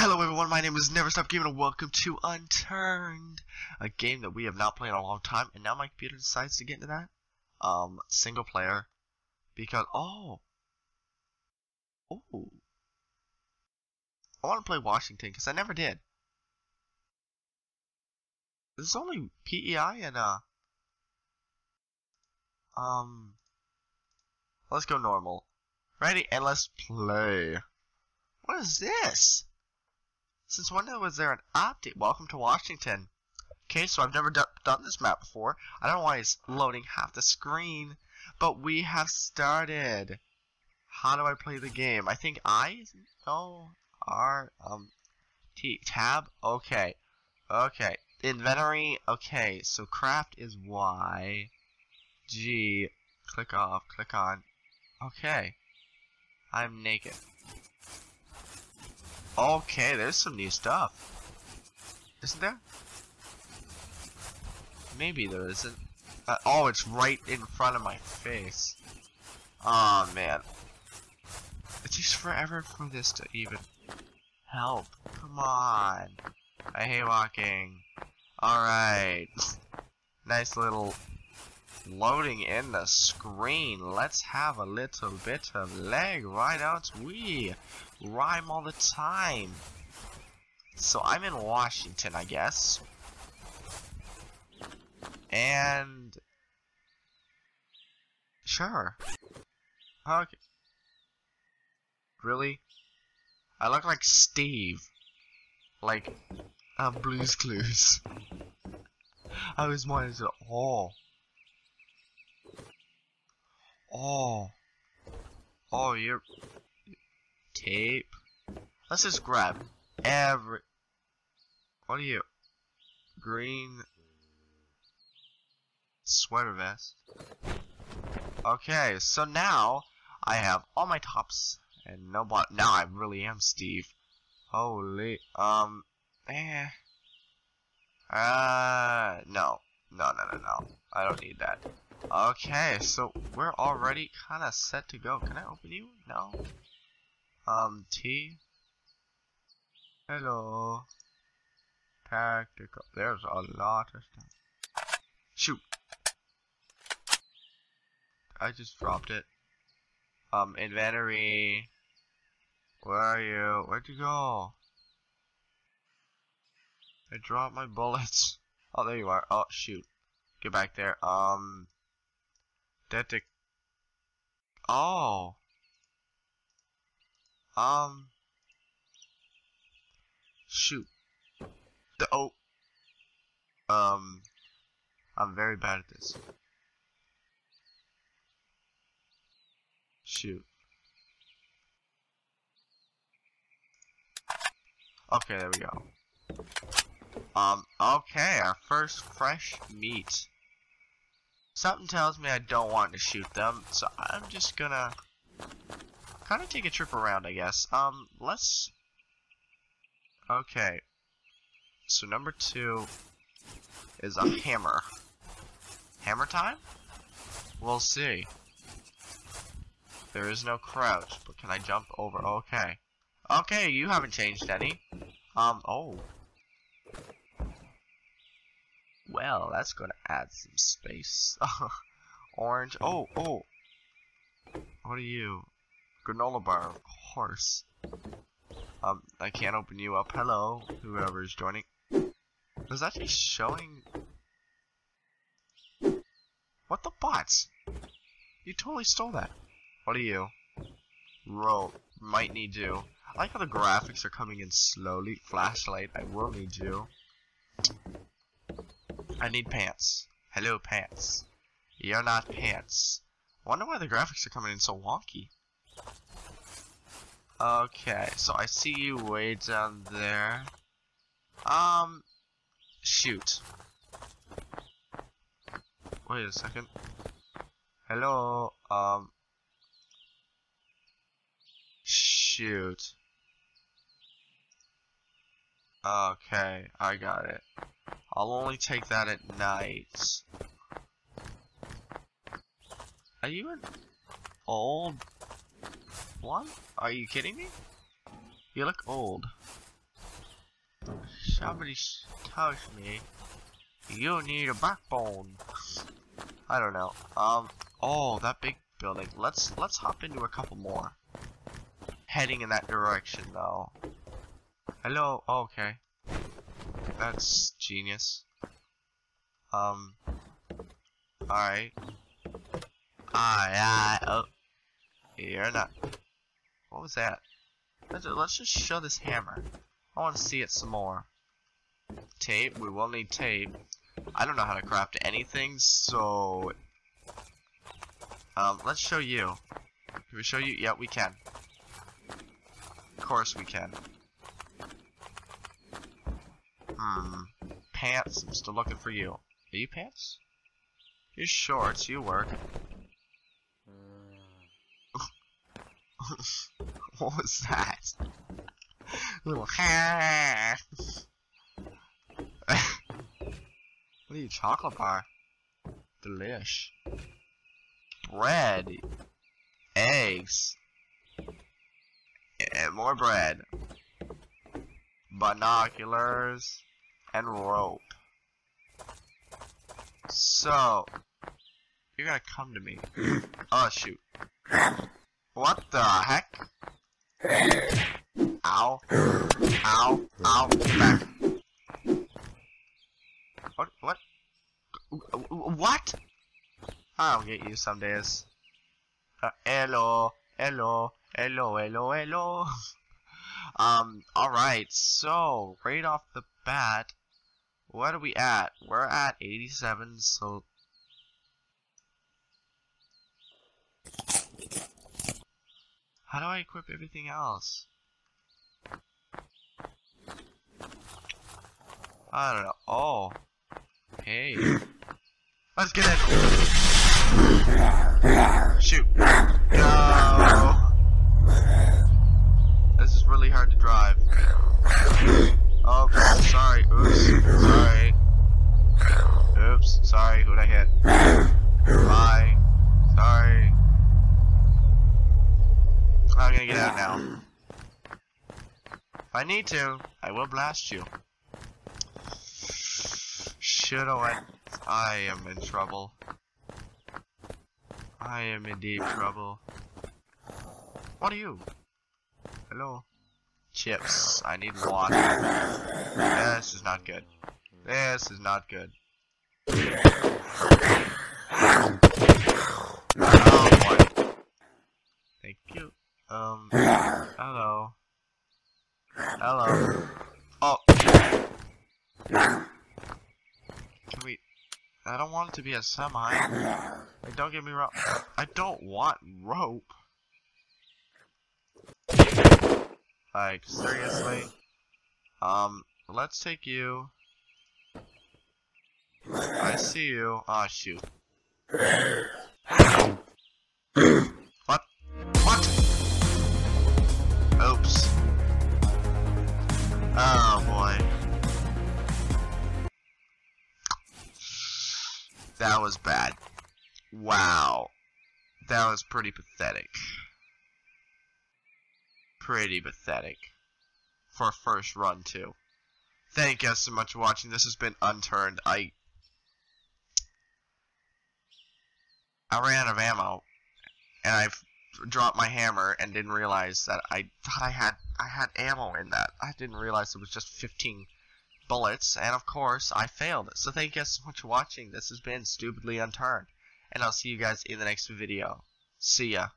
Hello everyone, my name is Never Stop Gaming and welcome to Unturned, a game that we have not played in a long time, and now my computer decides to get into that. Um, single player, because, oh, oh, I want to play Washington, because I never did. This is only PEI and, uh, um, let's go normal. Ready, and let's play. What is this? Since when was there an update? Welcome to Washington. Okay, so I've never done this map before. I don't know why it's loading half the screen. But we have started. How do I play the game? I think I no R um T tab. Okay. Okay. Inventory. Okay. So craft is Y. G. Click off. Click on. Okay. I'm naked. Okay, there's some new stuff. Isn't there? Maybe there isn't. Uh, oh, it's right in front of my face. Oh man. It takes forever for this to even help. Come on. I hate walking. Alright. nice little loading in the screen. Let's have a little bit of leg right out we rhyme all the time. So I'm in Washington, I guess. And sure. Okay. Really? I look like Steve. Like um, Blue's Clues. I was wanted to oh Oh. Oh, you're... Tape. Let's just grab every... What are you? Green... Sweater vest. Okay, so now I have all my tops and no bot. Now I really am Steve. Holy, um, eh. Uh, no. No, no, no, no. I don't need that. Okay, so we're already kind of set to go. Can I open you? No. Um, T. Hello. Tactical. There's a lot of stuff. Shoot. I just dropped it. Um, inventory. Where are you? Where'd you go? I dropped my bullets. Oh, there you are. Oh, shoot. Get back there. Um, Detic. Oh. Um. Shoot. The oh. Um. I'm very bad at this. Shoot. Okay, there we go. Um, okay, our first fresh meat. Something tells me I don't want to shoot them, so I'm just gonna kind of take a trip around, I guess. Um, let's... Okay. So number two is a hammer. Hammer time? We'll see. There is no crouch, but can I jump over? Okay. Okay, you haven't changed any. Um, oh. Well, that's gonna add some space. Orange. Oh, oh. What are you? Granola bar. Horse. Um, I can't open you up. Hello, whoever is joining. Is that just showing? What the bots? You totally stole that. What are you? Roll. Might need you. I like how the graphics are coming in slowly. Flashlight. I will need you. I need pants. Hello, pants. You're not pants. wonder why the graphics are coming in so wonky. Okay, so I see you way down there. Um, shoot. Wait a second. Hello, um, shoot. Okay, I got it. I'll only take that at night. Are you an old one? Are you kidding me? You look old. somebody touch me, you need a backbone. I don't know. Um. Oh, that big building. Let's let's hop into a couple more. Heading in that direction though. Hello. Oh, okay. That's genius. Um. Alright. Alright. Oh. You're not. What was that? Let's, let's just show this hammer. I want to see it some more. Tape. We will need tape. I don't know how to craft anything, so... Um, let's show you. Can we show you? Yeah, we can. Of course we can. Hmm. Pants. I'm still looking for you. Are you pants? You shorts. You work. what was that? Little ha. what are you, chocolate bar? Delish. Bread. Eggs. And more bread. Binoculars. And rope. So, you're gonna come to me. Oh, shoot. What the heck? Ow. Ow. Ow. Back. What? What? What? I'll get you some days. Uh, hello. Hello. Hello. Hello. Hello. um, alright. So, right off the bat, what are we at? We're at 87, so How do I equip everything else? I don't know. Oh. Hey. Let's get in. Shoot. This is really hard to drive. Oh, sorry. Oops. Sorry. Oops. Sorry. Who'd I hit? Bye. Sorry. I'm gonna get out now. If I need to, I will blast you. Should I? I am in trouble. I am in deep trouble. What are you? Hello? Chips. I need water. This is not good. This is not good. Oh. Thank you. Um. Hello. Oh. Can we... I don't want it to be a semi. Like, don't get me wrong. I don't want rope. Like, seriously? Um, let's take you. I see you. Ah, oh, shoot. That. Wow. That was pretty pathetic. Pretty pathetic. For a first run, too. Thank you guys so much for watching. This has been Unturned. I... I ran out of ammo. And I've dropped my hammer and didn't realize that I thought I had I had ammo in that. I didn't realize it was just 15 bullets, and of course I failed. So thank you guys so much for watching. This has been Stupidly Unturned, and I'll see you guys in the next video. See ya.